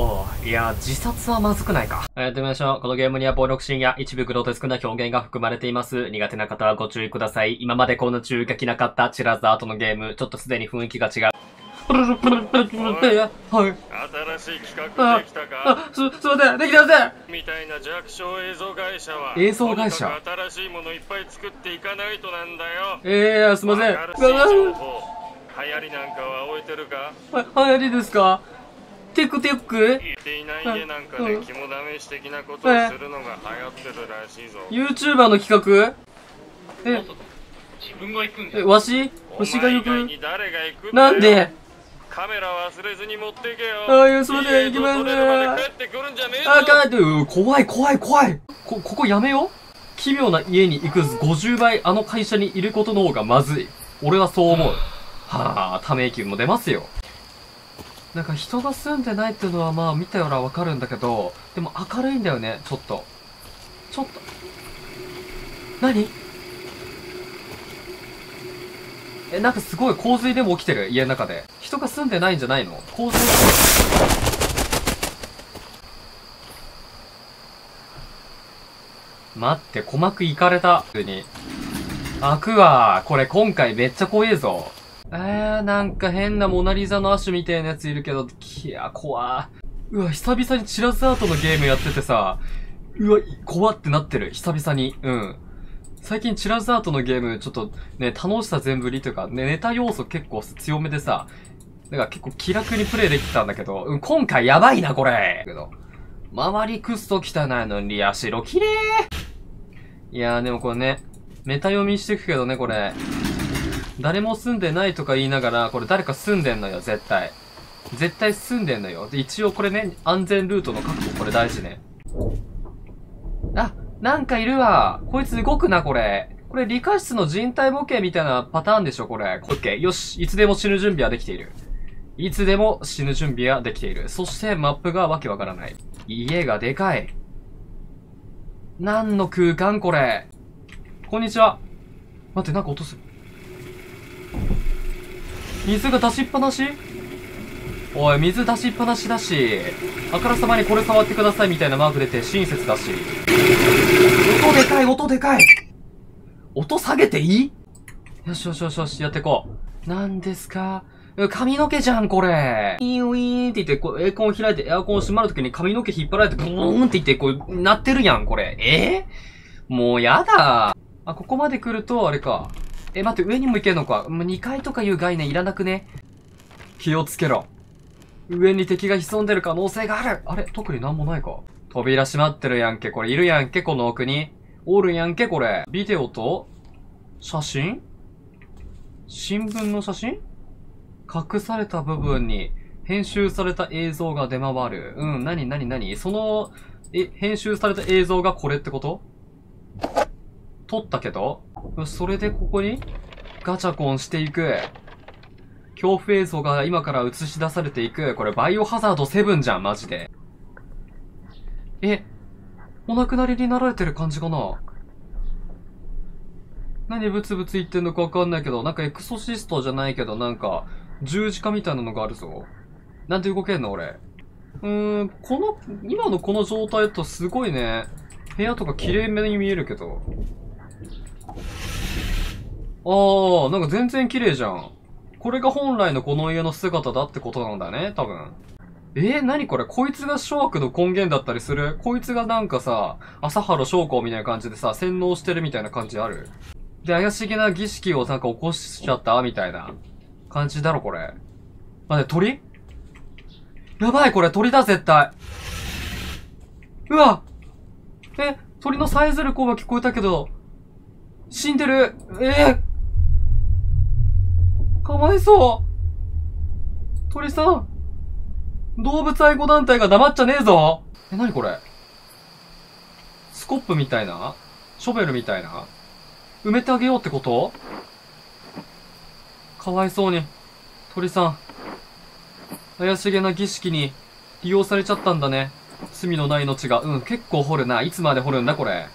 おういや、自殺はまずくないか。やってみましょう。このゲームには暴力シーンや一部グロテスクな表現が含まれています。苦手な方はご注意ください。今までこんな注意がきなかったチラーズアートのゲーム、ちょっとすでに雰囲気が違う。はい。新しい企画できたか？あ、す、すいません。できてません。みたいな弱小映像会社は映像会社？新しいものいっぱい作っていかないとなんだよええー、すいません。流行りなんかは置いてるか？は、流行りですか？テクテク？言っていない家なんかでうん。肝試し的なことをするのが流行ってるらしいぞ ?YouTuber の企画？え、自分が行くんえ、わし？おわしが行く？に誰が行くんだよ。なんで？カメラ忘れずに持ってけよ。あいやすいませんいい映像行きます撮れるまで帰ってくるんじゃねえぞ。あ、かって、う怖い怖い怖い。こ、ここやめよう？奇妙な家に行く50倍あの会社にいることの方がまずい。俺はそう思う。はあ、ため息も出ますよ。なんか人が住んでないっていうのはまあ見たよらわかるんだけど、でも明るいんだよね、ちょっと。ちょっと。何？え、なんかすごい洪水でも起きてる、家の中で。人が住んでないんじゃないの？洪水？待って、鼓膜いかれた。普通に。開くわ。これ今回めっちゃ怖えぞ。えー、なんか変なモナリザのアッシュみたいなやついるけど、いや、怖うわ、久々にチラスアートのゲームやっててさ、うわ、怖ってなってる。久々に。うん。最近チラスアートのゲーム、ちょっとね、楽しさ全振りというか、ね、ネタ要素結構強めでさ、だか結構気楽にプレイできたんだけど、うん、今回やばいな、これけど、周りクスと汚いのにリアシロ綺麗いやーでもこれね、メタ読みしていくけどね、これ。誰も住んでないとか言いながら、これ誰か住んでんのよ、絶対。絶対住んでんのよ。で、一応これね、安全ルートの確保、これ大事ね。あ、なんかいるわ。こいつ動くな、これ。これ理科室の人体模型みたいなパターンでしょ、これ。オッケー。よし。いつでも死ぬ準備はできている。いつでも死ぬ準備はできている。そしてマップがわけわからない。家がでかい。何の空間これ。こんにちは。待って、なんか音す。水が出しっぱなし？おい、水出しっぱなしだし、あからさまにこれ触ってくださいみたいなマーク出て親切だし。音でかい、音でかい音下げていい？よしよしよしよし、やってこう。何ですか？髪の毛じゃん、これ。ウィーンウィーンって言って、こう、エアコン開いて、エアコン閉まるときに髪の毛引っ張られて、ブーンって言って、こう、なってるやん、これ。え、もうやだ。あ、ここまで来ると、あれか。え、待って、上にも行けんのか？もう2階とかいう概念いらなくね？気をつけろ。上に敵が潜んでる可能性がある。あれ特になんもないか？扉閉まってるやんけ。これいるやんけ、この奥に。おるやんけ、これ。ビデオと、写真？新聞の写真？隠された部分に編集された映像が出回る。うん、なになになにその、え、編集された映像がこれってこと？撮ったけど？それでここに？ガチャコンしていく。恐怖映像が今から映し出されていく。これバイオハザード7じゃん、マジで。え、お亡くなりになられてる感じかな？何ブツブツ言ってんのかわかんないけど、なんかエクソシストじゃないけど、なんか、十字架みたいなのがあるぞ。なんで動けんの俺？うーん、この、今のこの状態だとすごいね、部屋とか綺麗めに見えるけど。あー、なんか全然綺麗じゃん。これが本来のこの家の姿だってことなんだね、多分。えー、何これ？こいつが諸悪の根源だったりする？こいつがなんかさ、朝原将校みたいな感じでさ、洗脳してるみたいな感じある？で、怪しげな儀式をなんか起こしちゃった？みたいな感じだろ、これ。待って、鳥？やばい、これ鳥だ、絶対。うわえ、鳥のさえずる声は聞こえたけど、死んでる。えー、かわいそう。鳥さん。動物愛護団体が黙っちゃねえぞ。え、なにこれ？スコップみたいな？ショベルみたいな？埋めてあげようってこと？かわいそうに。鳥さん。怪しげな儀式に利用されちゃったんだね。罪のない命が。うん、結構掘るな。いつまで掘るんだ、これ？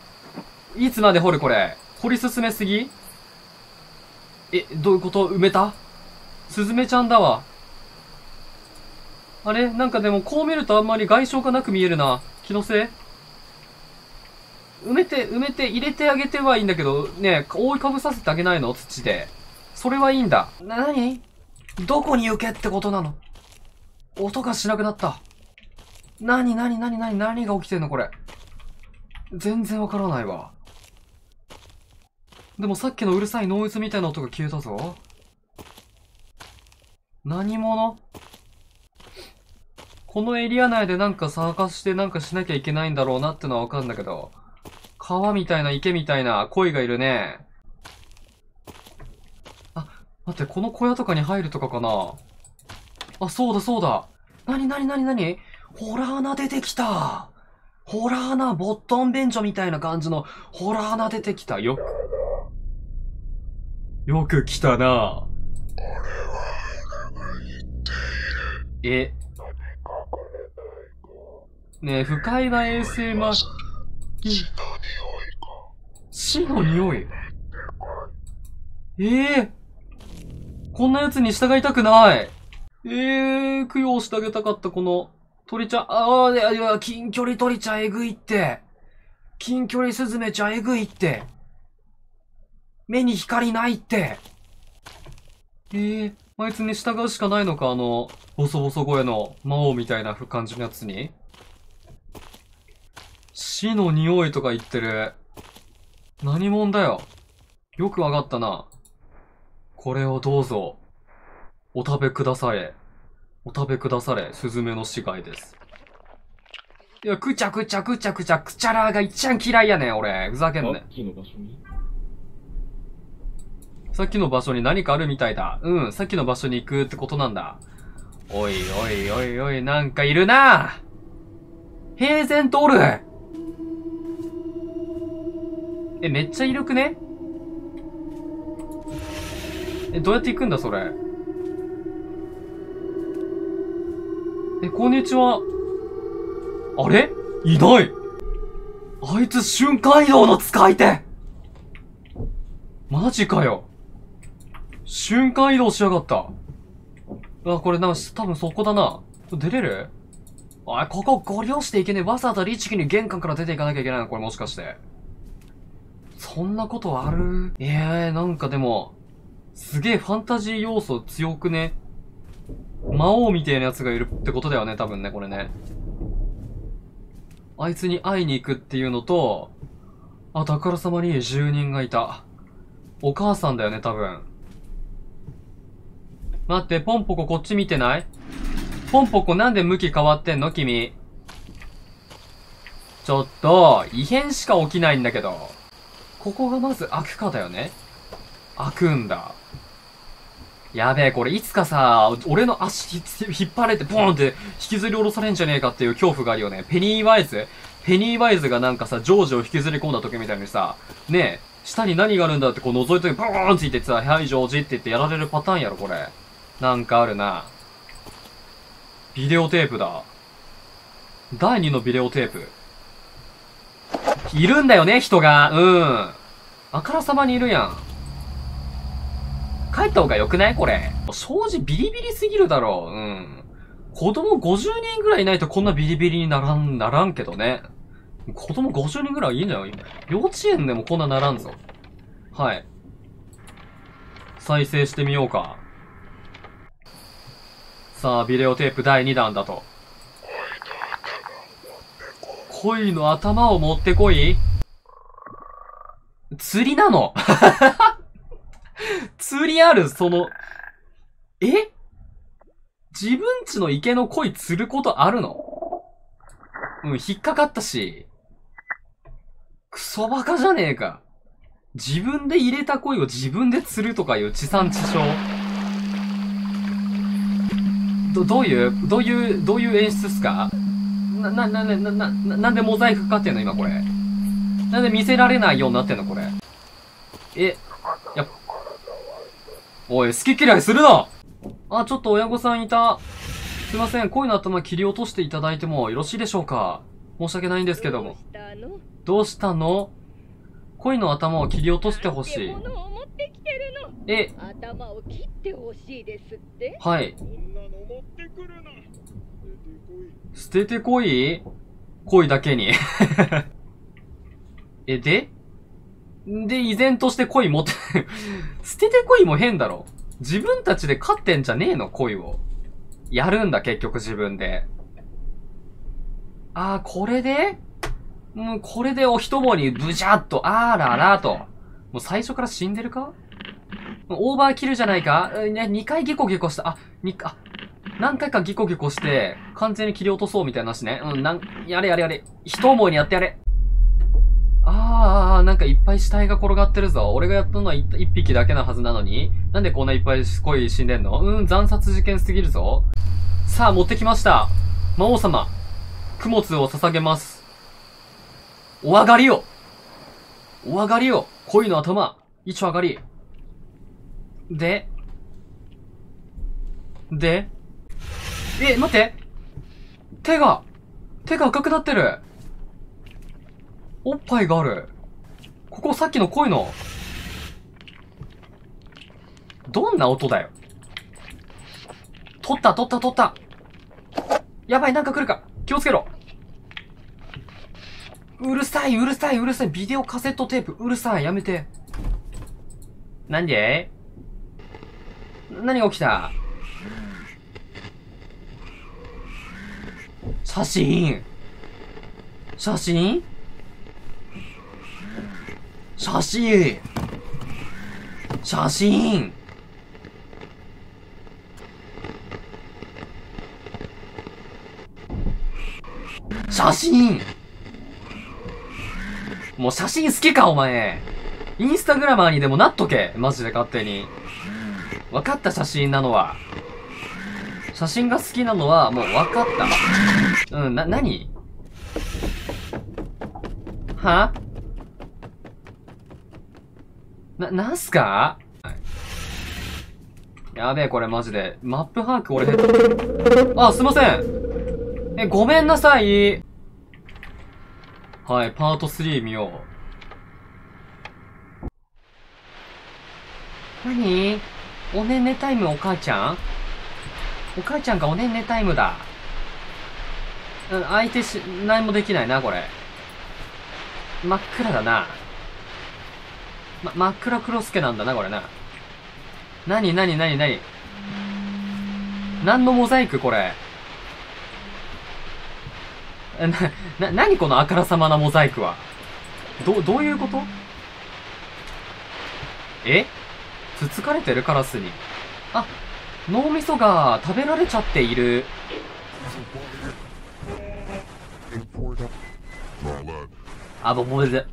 いつまで掘る、これ？掘り進めすぎ？え、どういうこと？埋めた？スズメちゃんだわ。あれ？なんかでもこう見るとあんまり外傷がなく見えるな。気のせい？埋めて、埋めて、入れてあげてはいいんだけど、ね覆いかぶさせてあげないの？土で。それはいいんだ。な、なに？どこに行けってことなの？音がしなくなった。なになになになに何が起きてんのこれ？全然わからないわ。でもさっきのうるさいノイズみたいな音が消えたぞ。何者？このエリア内でなんか探してなんかしなきゃいけないんだろうなってのはわかるんだけど。川みたいな池みたいな鯉がいるね。あ、待って、この小屋とかに入るとかかな？あ、そうだそうだ。なになになになにホラー穴出てきた。ホラー穴、ボットン便所みたいな感じのホラー穴出てきた。よ。よく来たな。え。ねえ、不快な衛星ま、死の匂い。ええこんな奴に従いたくない。ええ供養してあげたかった、この、鳥ちゃん、ああ、いや、いや、近距離鳥ちゃんえぐいって。近距離スズメちゃんえぐいって。目に光ないって。ええあいつに従うしかないのか、あの、ボソボソ声の魔王みたいな感じのやつに。死の匂いとか言ってる。何者だよ。よくわかったな。これをどうぞ。お食べくだされ。お食べくだされ。スズメの死骸です。いや、くちゃくちゃくちゃくちゃ、くちゃらーが一番嫌いやねん、俺。ふざけんねん。さっきの場所に何かあるみたいだ。うん、さっきの場所に行くってことなんだ。おいおいおいおい、なんかいるな平然とおるえ、めっちゃいるくね？え、どうやって行くんだ、それ？え、こんにちは。あれ？いないあいつ瞬間移動の使い手マジかよ。瞬間移動しやがった。あ、これなんか、多分そこだな。出れる？あ、ここご利用していけねえ。わざわざ律儀に玄関から出ていかなきゃいけないのこれもしかして。そんなことある？ええー、なんかでも、すげえファンタジー要素強くね。魔王みたいなやつがいるってことだよね、多分ね、これね。あいつに会いに行くっていうのと、あ、宝様に住人がいた。お母さんだよね、多分。待って、ポンポコこっち見てない？ポンポコなんで向き変わってんの？君。ちょっと、異変しか起きないんだけど。ここがまず開くかだよね開くんだ。やべえ、これいつかさ、俺の足引っ張れてボーンって引きずり下ろされんじゃねえかっていう恐怖があるよね。ペニーワイズペニーワイズがなんかさ、ジョージを引きずり込んだ時みたいにさ、ねえ、下に何があるんだってこう覗いてボーンって言ってさ、はい、ジョージって言ってやられるパターンやろ、これ。なんかあるな。ビデオテープだ。第2のビデオテープ。いるんだよね、人が。うん。あからさまにいるやん。帰った方が良くない？これ。正直ビリビリすぎるだろう。うん。子供50人ぐらいいないとこんなビリビリにならん、ならんけどね。子供50人ぐらいいいんだよ。幼稚園でもこんなならんぞ。はい。再生してみようか。さあ、ビデオテープ第2弾だと。恋の頭を持ってこい？釣りなの？釣りある、その、え？自分ちの池の鯉釣ることあるの？うん、引っかかったし。クソバカじゃねえか。自分で入れた鯉を自分で釣るとかいう地産地消。ど、どういう、どういう、どういう演出っすか？な、な、な、な、な、な、んでモザイクかかってんの今これ。なんで見せられないようになってんのこれ。え、や、おい、好き嫌いするなあ、ちょっと親御さんいた。すいません、恋の頭切り落としていただいてもよろしいでしょうか？申し訳ないんですけども。どうしたのどうしたの？恋の頭を切り落としてほしいえ、の頭を切ってほしいですって？はい。捨ててこい？恋だけに。え、で？で、依然として恋持って、捨てて恋も変だろ。自分たちで勝ってんじゃねえの、恋を。やるんだ、結局自分で。あー、これで？うん、これでお一盛りブジャっと、あーららと。もう最初から死んでるか？オーバーキルじゃないかうんね、2回ギコギコした。あ、に、あ、何回かギコギコして、完全に切り落とそうみたいな話ね。うん、なん、やれやれやれ。一思いにやってやれ。あー、なんかいっぱい死体が転がってるぞ。俺がやったのは一匹だけなはずなのに。なんでこんないっぱい恋死んでんの？うん、惨殺事件すぎるぞ。さあ、持ってきました。魔王様。供物を捧げます。お上がりよお上がりよ恋の頭一丁上がり。ででえ、待って手が手が赤くなってるおっぱいがある。ここさっきの恋の。どんな音だよ。取った取った取ったやばい、なんか来るか気をつけろうるさいうるさいうるさいビデオカセットテープうるさいやめて。なんで？何が起きた？写真？写真？写真？写真？写真？もう写真好きかお前。インスタグラマーにでもなっとけ。マジで勝手に。分かった写真なのは。写真が好きなのはもう分かった。うん、な、なには？な、なんすか？やべえ、これマジで。マップ把握俺。あ、すいません。え、ごめんなさい。はい、パート3見よう。何？おねんねタイムお母ちゃん？お母ちゃんがおねんねタイムだ。相手し、何もできないな、これ。真っ暗だな。ま、真っ暗クロスケなんだな、これな。なになになになに何のモザイクこれ？な、な、なにこのあからさまなモザイクは？ど、どういうこと？え？つつかれてるカラスに。あ、脳みそが食べられちゃっている。あ、ぼぼで。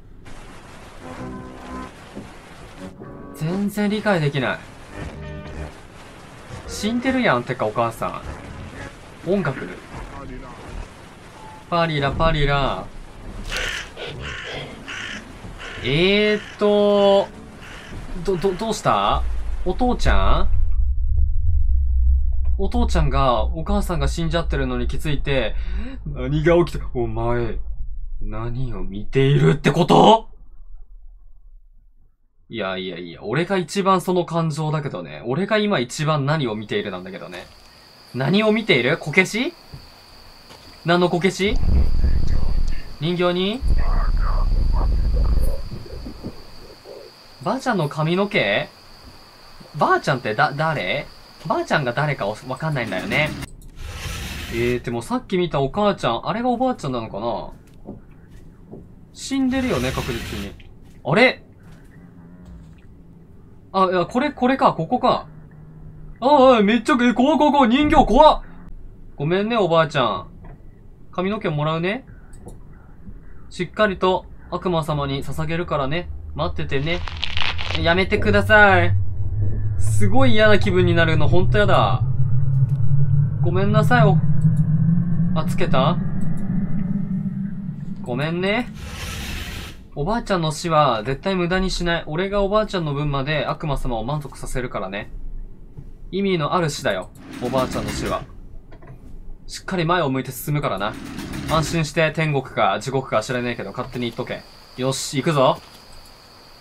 全然理解できない。死んでるやん、てかお母さん。音楽パリラパリラ。えーっと、ど、ど、どうした？お父ちゃん？お父ちゃんが、お母さんが死んじゃってるのに気づいて、何が起きた？お前、何を見ているってこと？いやいやいや、俺が一番その感情だけどね。俺が今一番何を見ているなんだけどね。何を見ている？こけし？何のこけし？人形に？ばあちゃんの髪の毛？ばあちゃんってだ、誰？ばあちゃんが誰かわかんないんだよね。えー、でもさっき見たお母ちゃん、あれがおばあちゃんなのかな？死んでるよね、確実に。あれ？あ、いや、これ、これか、ここか。ああ、めっちゃ、え、怖い怖い怖、人形怖っごめんね、おばあちゃん。髪の毛もらうね。しっかりと悪魔様に捧げるからね。待っててね。やめてください。すごい嫌な気分になるの、ほんとやだ。ごめんなさい、お、あ、つけた？ごめんね。おばあちゃんの死は絶対無駄にしない。俺がおばあちゃんの分まで悪魔様を満足させるからね。意味のある死だよ。おばあちゃんの死は。しっかり前を向いて進むからな。安心して天国か地獄か知らねえけど勝手に言っとけ。よし、行くぞ。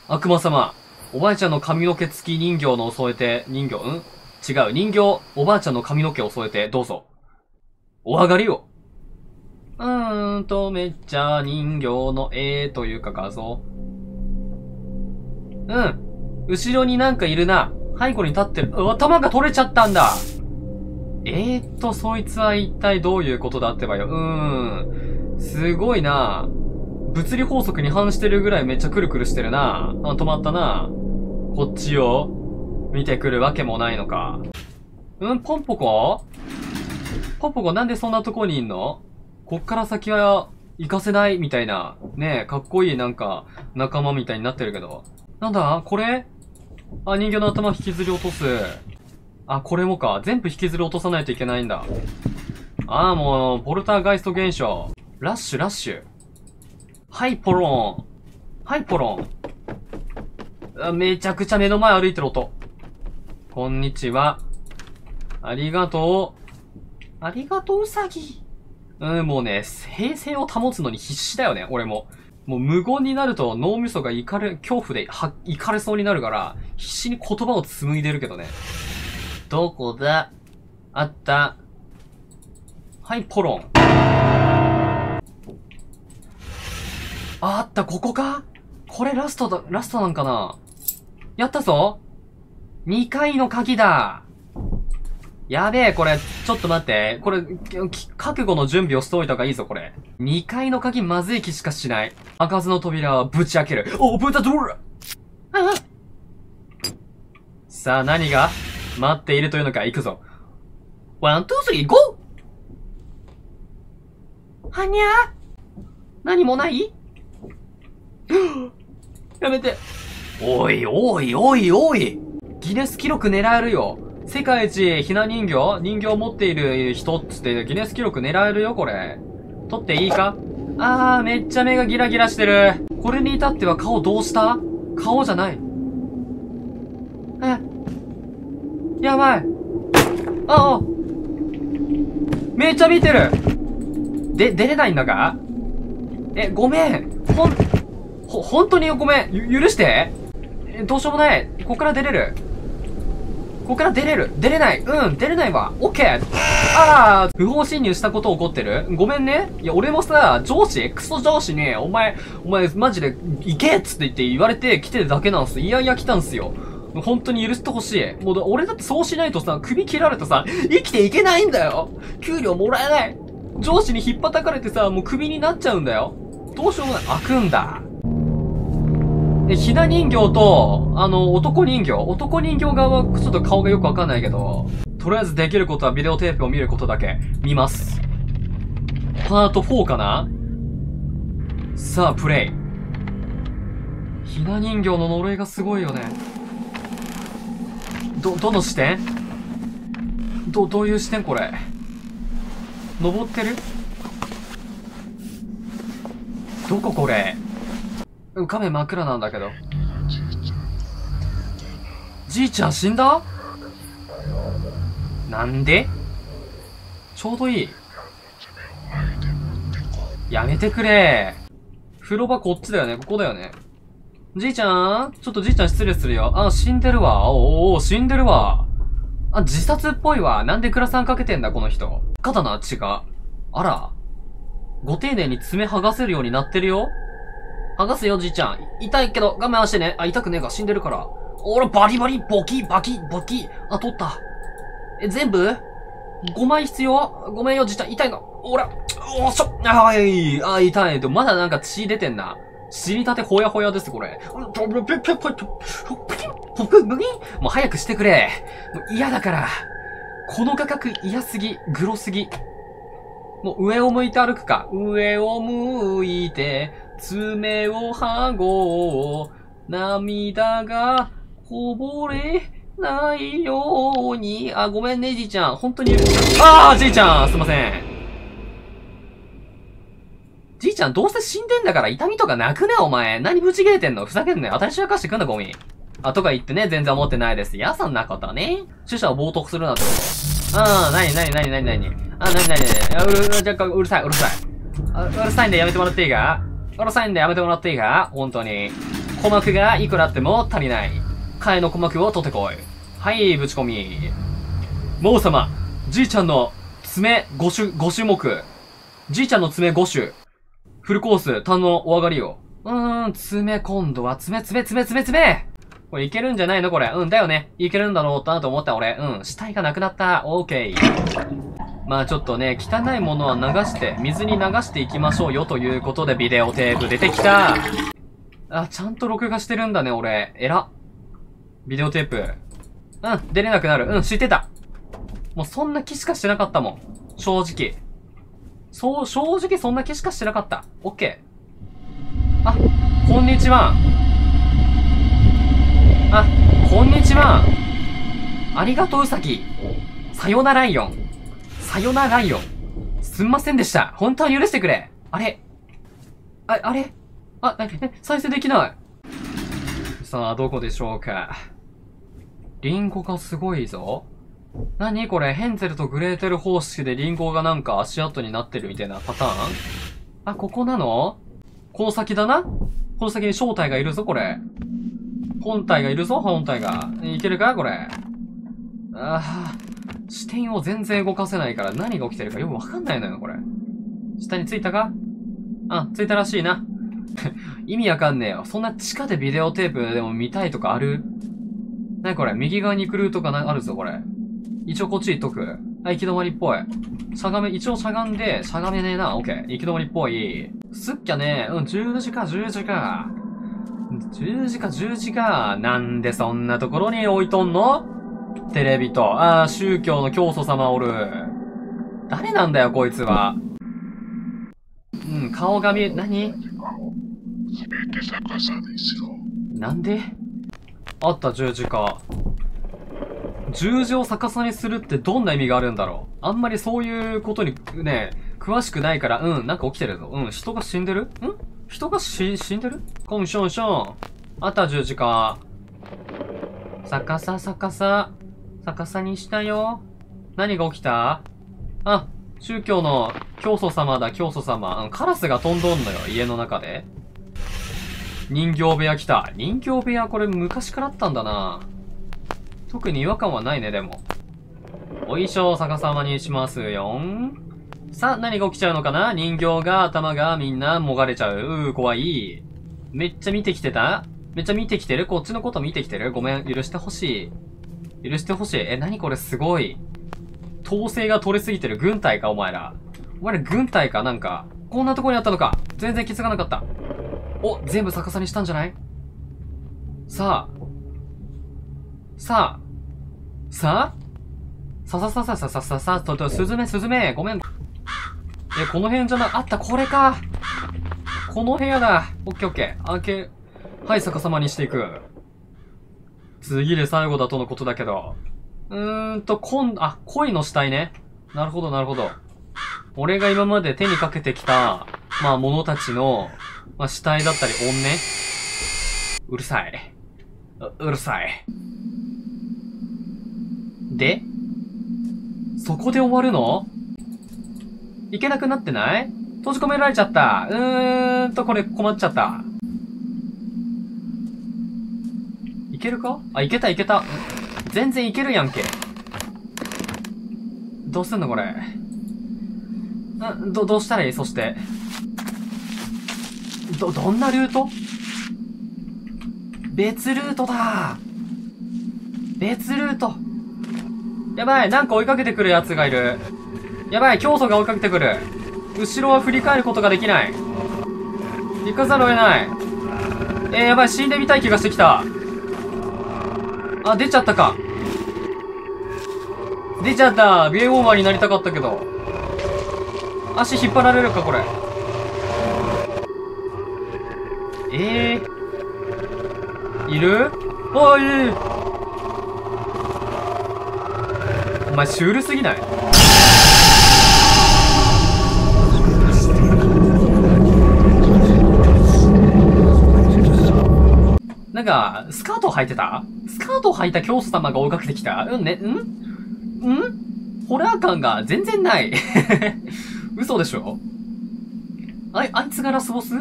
悪魔様、おばあちゃんの髪の毛付き人形のを添えて、人形、ん？違う、人形、おばあちゃんの髪の毛を添えて、どうぞ。お上がりよ。うーんと、めっちゃ人形の絵というか画像。うん。後ろになんかいるな。背後に立ってる。頭が取れちゃったんだ。えーっと、そいつは一体どういうことだってばよ。うーん。すごいな。物理法則に反してるぐらいめっちゃくるくるしてるな。あ、止まったな。こっちを見てくるわけもないのか。うん、ポンポコ？ポンポコなんでそんなとこにいんの？こっから先は行かせない？みたいな。ねえ、かっこいいなんか仲間みたいになってるけど。なんだ？これ？あ、人形の頭引きずり落とす。あ、これもか。全部引きずり落とさないといけないんだ。ああ、もう、ポルターガイスト現象。ラッシュ、ラッシュ。はい、ポロン。はい、ポロン。あめちゃくちゃ目の前歩いてる音。こんにちは。ありがとう。ありがとう、うさぎ。うん、もうね、平静を保つのに必死だよね、俺も。もう無言になると脳みそが怒れ、恐怖で、は、怒れそうになるから、必死に言葉を紡いでるけどね。どこだ？あった。はい、ポロン。あ、った、ここか？これラストだ、ラストなんかな？やったぞ !2 回の鍵だやべえ、これ、ちょっと待って。これ、覚悟の準備をしといた方がいいぞ、これ。2階の鍵まずい気しかしない。開かずの扉はぶち開ける。 open the door さあ、何が？待っているというのか、行くぞ。 one, two, three, go はにゃー？何もない？やめて。おいおいおいおいギネス記録狙えるよ。世界一ひな人形人形持っている人っつってギネス記録狙えるよ、これ。取っていいか？あー、めっちゃ目がギラギラしてる。これに至っては顔どうした？顔じゃない。え。やばい。ああ。めっちゃ見てる。で、出れないんだかえ、ごめん。ほん、ほ、本当に？ごめん。ゆ、許して。どうしようもない。ここから出れる？ここから出れる？出れない。うん、出れないわ。オッケー。あー、不法侵入したこと起こってる？ごめんね。いや、俺もさ、上司、クソ上司に、お前、お前、マジで、行けっつって言って言われて来てるだけなんす。いやいや来たんすよ。本当に許してほしい。もう、俺だってそうしないとさ、首切られてさ、生きていけないんだよ給料もらえない上司に引っ叩かれてさ、もう首になっちゃうんだよどうしようもない。開くんだ。で、ひな人形と、あの、男人形。男人形側はちょっと顔がよくわかんないけど、とりあえずできることはビデオテープを見ることだけ見ます。パート4かな？さあ、プレイ。ひな人形の呪いがすごいよね。ど、どの視点？ど、どういう視点これ？登ってる？どここれ？画面真っ暗なんだけど。じいちゃん死んだ？なんで？ちょうどいい。やめてくれ。風呂場こっちだよね。ここだよね。じいちゃん？ちょっとじいちゃん失礼するよ。あ、死んでるわ。おお死んでるわ。あ、自殺っぽいわ。なんで倉さんかけてんだ、この人。肩の血が。あら。ご丁寧に爪剥がせるようになってるよ。剥がすよ、じいちゃん。痛いけど、我慢してね。あ、痛くねえか、死んでるから。俺、バリバリ、ボキ、バキ、ボキ。あ、取った。え、全部 ?5 枚必要？ごめんよ、じいちゃん。痛いの。おら、おっしょ。あい、あ、痛い。でもまだなんか血出てんな。死にたてほやほやです、これ。もう早くしてくれ。もう嫌だから。この画角嫌すぎ、グロすぎ。もう上を向いて歩くか。上を向いて、爪をはごう。涙がこぼれないように。あ、ごめんね、じいちゃん。本当に。あー、じいちゃんすいません。じいちゃんどうせ死んでんだから痛みとかなくねお前。何ぶち切れてんの？ふざけんなよ。当たりしやかしてくんだ、ゴミ。あ、とか言ってね、全然思ってないです。いや、そんなことね。主者を冒涜するなってこと。あ、なになになになになにあ、なになになに、うる、うる、若干うるさい、うるさい。うるさいんでやめてもらっていいか？うるさいんでやめてもらっていいか？本当に。鼓膜がいくらあっても足りない。替えの鼓膜を取ってこい。はい、ぶち込み。モウ様、じいちゃんの爪5種、5種目。じいちゃんの爪5種。フルコース、堪能、お上がりよ。うーん、爪今度は爪爪爪爪爪これいけるんじゃないの？これ。うん、だよね。いけるんだろうなと思った俺。うん、死体がなくなった。オーケー。まあちょっとね、汚いものは流して、水に流していきましょうよということでビデオテープ出てきた。あ、ちゃんと録画してるんだね、俺。えら。ビデオテープ。うん、出れなくなる。うん、知ってた。もうそんな気しかしてなかったもん。正直。そう、正直そんな気しかしてなかった。オッケー。あ、こんにちは。あ、こんにちは。ありがとううさぎ。さよならイオン。さよならイオン。すんませんでした。本当に許してくれ。あれ？あ、あれ？あ、え、え再生できない。さあ、どこでしょうか。リンゴがすごいぞ。何これ、ヘンゼルとグレーテル方式でリンゴがなんか足跡になってるみたいなパターン？あ、ここなの？この先だな？この先に正体がいるぞ、これ。本体がいるぞ、本体が。いけるかこれ？ああ、視点を全然動かせないから何が起きてるかよくわかんないのよ、これ。下に着いたか？あ、着いたらしいな。意味わかんねえよ。そんな地下でビデオテープでも見たいとかある？なにこれ？右側に行くルートがなあるぞ、これ。一応こっち行っとく。あ、行き止まりっぽい。しゃがめ、一応しゃがんで、しゃがめねえな。オッケー。行き止まりっぽい。すっきゃねえ。うん、10時か、10時か。10時か、10時か。なんでそんなところに置いとんの？テレビと。ああ、宗教の教祖様おる。誰なんだよ、こいつは。うん、顔が見え、何？全て逆さですよ。なんで？あった十字架。十字を逆さにするってどんな意味があるんだろうあんまりそういうことにね、詳しくないから、うん、なんか起きてるぞ。うん、人が死んでる？ん？人がし、死んでる？コンションション。あった十字架。逆さ逆さ。逆さにしたよ。何が起きた？あ、宗教の教祖様だ、教祖様。うん、カラスが飛んどんのよ、家の中で。人形部屋来た。人形部屋これ昔からあったんだな。特に違和感はないね、でも。お衣装逆さまにしますよん。さあ、何が起きちゃうのかな？人形が、頭がみんなもがれちゃう。うー、怖い。めっちゃ見てきてた？めっちゃ見てきてる？こっちのこと見てきてる？ごめん、許してほしい。許してほしい。え、何これすごい。統制が取れすぎてる。軍隊か、お前ら。お前ら軍隊か、なんか。こんなとこにあったのか。全然気づかなかった。お、全部逆さにしたんじゃない？さあ。さあ。さあささささささささ、と、と、すずめ、すずめ、ごめん。え、この辺じゃな、あった、これか。この部屋だ。オッケーオッケー。開け、はい、逆さまにしていく。次で最後だとのことだけど。うーんと、こん、あ、恋の死体ね。なるほど、なるほど。俺が今まで手にかけてきた、まあ、者たちの、まあ、死体だったり、怨ね。うるさい。ううるさい。でそこで終わるの？いけなくなってない？閉じ込められちゃった。うーんと、これ困っちゃった。いけるか？あ、いけたいけた。全然いけるやんけ。どうすんのこれ？んど、どうしたらいい？そして。ど、どんなルート？別ルートだ別ルートやばいなんか追いかけてくる奴がいる。やばい教祖が追いかけてくる。後ろは振り返ることができない。行かざるを得ない。えー、やばい死んでみたい気がしてきた。あ、出ちゃったか。出ちゃったビエウォーマーになりたかったけど。足引っ張られるか、これ。ええー。いる？お、いい。お前シュールすぎない？なんか、スカートを履いてた？スカートを履いた教祖様が追いかけてきた？うんね、ん？ん？ホラー感が全然ない。嘘でしょ？あい、あいつがラスボス？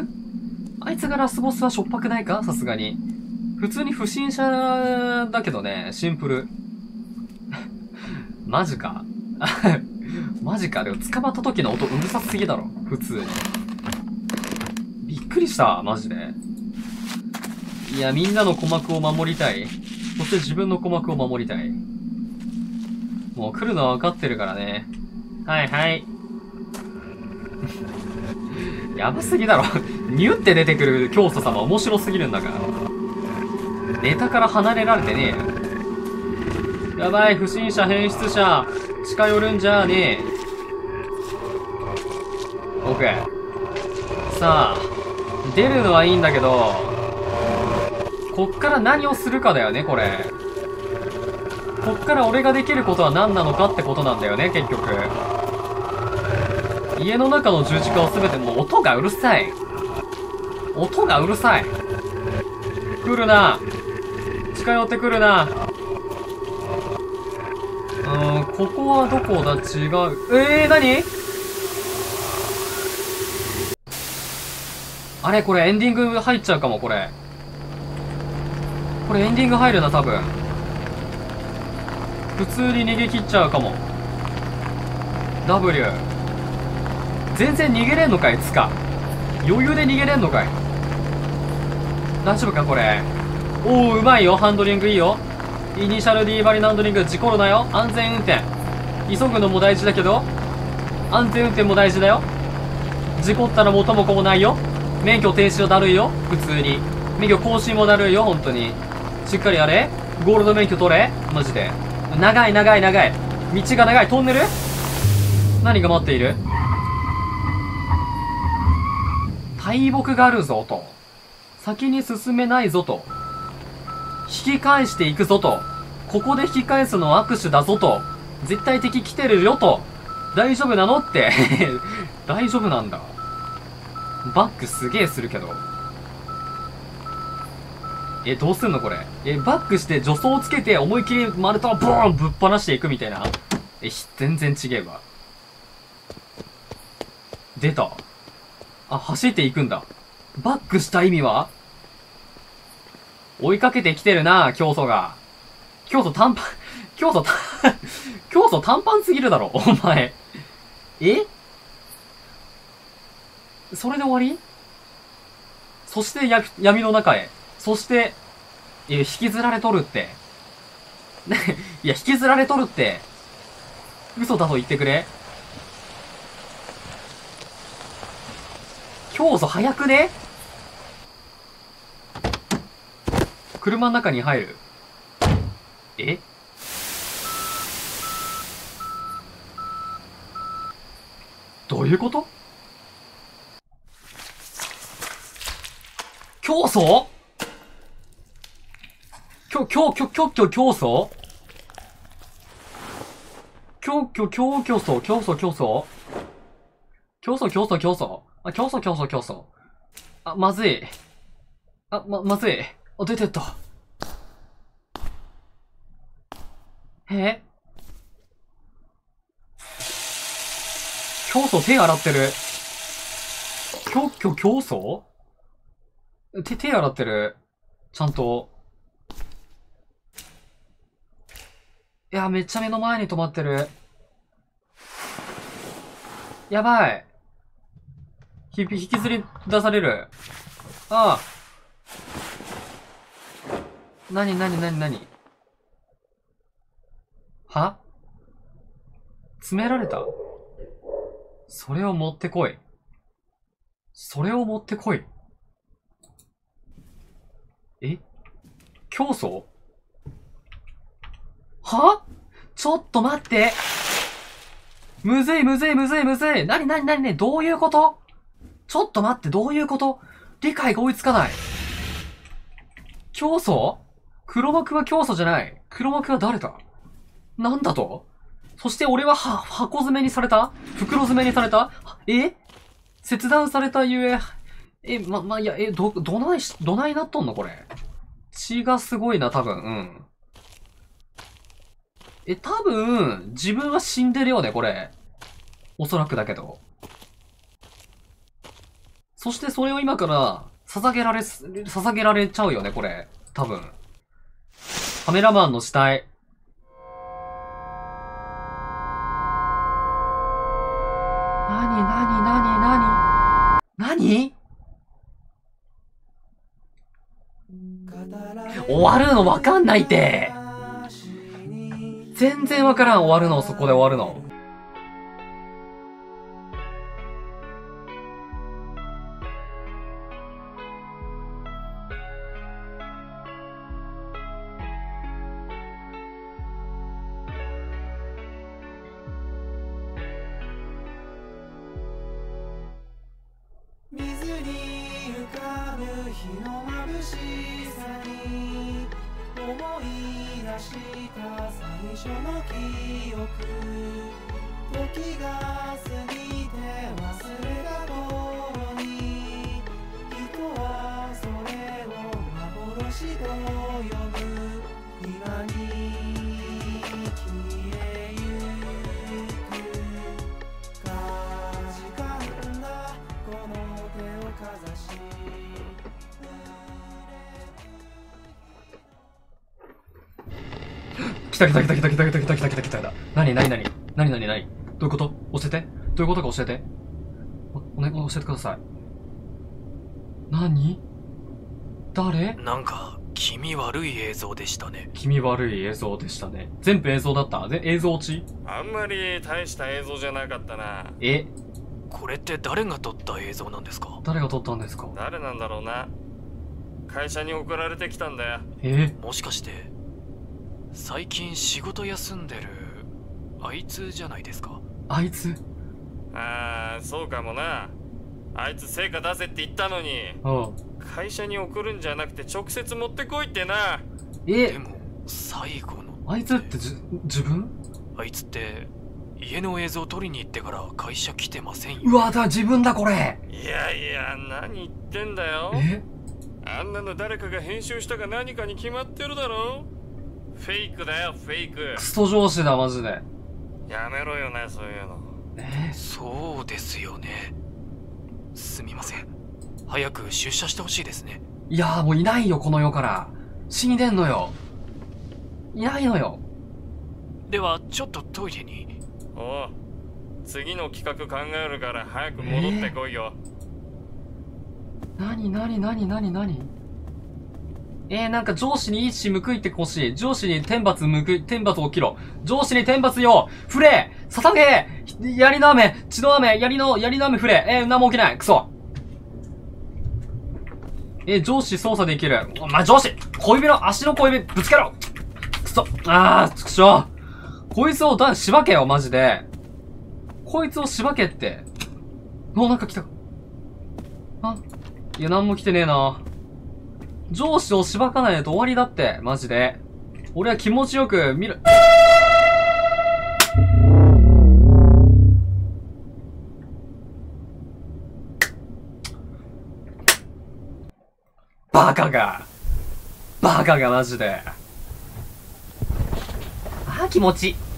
あいつがラスボスはしょっぱくないか？さすがに。普通に不審者だけどね、シンプル。マジか。マジか。でも捕まった時の音うるさすぎだろ。普通に。びっくりした、マジで。いや、みんなの鼓膜を守りたい。そして自分の鼓膜を守りたい。もう来るのは分かってるからね。はいはい。やばすぎだろ。ニュって出てくる教祖様面白すぎるんだから。ネタから離れられてねえよ。やばい、不審者変質者。近寄るんじゃねえ。オッケー。さあ、出るのはいいんだけど、こっから何をするかだよね、これ。こっから俺ができることは何なのかってことなんだよね、結局。家の中の十字架をすべてもう音がうるさい。音がうるさい。来るな。近寄ってくるな。うーん、ここはどこだ？違う。えー、何？あれこれエンディング入っちゃうかも、これ。これエンディング入るな、多分。普通に逃げ切っちゃうかも。W。全然逃げれんのかい、つか。余裕で逃げれんのかい。大丈夫か、これ。おー、うまいよ。ハンドリングいいよ。イニシャル D バリのハンドリング、事故るなよ。安全運転。急ぐのも大事だけど、安全運転も大事だよ。事故ったら元も子もないよ。免許停止はだるいよ。普通に。免許更新もだるいよ、本当に。しっかりやれ。ゴールド免許取れ。マジで。長い長い長い。道が長い。トンネル？何が待っている？大木があるぞ、と。先に進めないぞ、と。引き返していくぞ、と。ここで引き返すのは握手だぞ、と。絶対敵来てるよ、と。大丈夫なのって。大丈夫なんだ。バックすげえするけど。え、どうすんのこれ？え、バックして助走をつけて思いっきり丸太をボーンぶっ放していくみたいな？え、全然違えわ。出た。あ、走っていくんだ。バックした意味は？追いかけてきてるな、競争が。競争短パン、競争た、競争短パンすぎるだろ、お前。え？それで終わり？そしてや、闇の中へ。そして、いや、引きずられとるって。いや、引きずられとるって。嘘だと言ってくれ。競争早くね車の中に入る。え？どういうこと？競争競、競、競、競、競、競争？競、競、競、競争、競争、競争？競争、競争、競争？あ、競争、競争、競争。あ、まずい。あ、ま、まずい。あ、出てった。え？競争手洗ってる。競、競、競争？手、手洗ってる。ちゃんと。いや、めっちゃ目の前に止まってる。やばい。ひ、引きずり出される。ああ。なになになになには？詰められた？それを持ってこい。それを持ってこい。え？競争？は？ちょっと待って。むずいむずいむずいむずい。なになになにねどういうこと？ちょっと待って、どういうこと？理解が追いつかない。競争黒幕は競争じゃない。黒幕は誰だ？なんだと？そして俺はは、箱詰めにされた？袋詰めにされた？え？切断されたゆえ、え、ま、ま、いや、え、ど、どないし、どないなっとんのこれ？血がすごいな、多分。うん。え、多分、自分は死んでるよね、これ。おそらくだけど。そしてそれを今から、捧げられ、捧げられちゃうよね、これ。多分。カメラマンの死体。なになになになになに終わるのわかんないって全然わからん終わるのそこで終わるの。水に浮かぶ日の眩しさに思いした最初の記憶時が過ぎて忘れた頃に人はそれを幻と呼ぶ今にた来た来た来た来た来た来た来た来た来た来た。何何何何何何どういうこと教えてどういうことか教えて。お、おね、教えてください。何誰なんか、気味悪い映像でしたね。気味悪い映像でしたね。全部映像だったで、映像落ちあんまり大した映像じゃなかったなえ、これって誰が撮った映像なんですか誰が撮ったんですか誰なんだろうな会社に送られてきたんだよえもしかして、最近仕事休んでる、あいつじゃないですか？あいつ？ああそうかもな。あいつ成果出せって言ったのに。うん。会社に送るんじゃなくて直接持ってこいってな。え？で、も、最後の。あいつってじ、自分？あいつって、家の映像撮りに行ってから会社来てませんよ。うわ、だ、自分だこれ。いやいや何言ってんだよ。え？あんなの誰かが編集したか何かに決まってるだろフェイクだよフェイククソ上司だ、マジで。やめろよなそういうのえ？そうですよね。すみません。早く出社してほしいですね。いやーもういないよ、この世から。死んでんのよ。いないのよ。では、ちょっとトイレに。おう次の企画考えるから早く戻ってこいよ、なになになになになにえー、なんか上司に一矢報いてほしい。上司に天罰報い、天罰起きろ。上司に天罰よ触れ捧げ槍の雨血の雨槍の、槍の雨触れえー、何も起きないクソえー、上司操作できる。お前上司小指の、足の小指ぶつけろクソあー、くしょうこいつをだ、しばけよ、マジで。こいつをしばけって。お、なんか来た。あ、いや、なんも来てねえな。上司をしばかないと終わりだって、マジで。俺は気持ちよく見る。バカが。バカがマジで。ああ、気持ちいい。